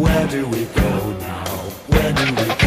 Where do we go now? Where do we go?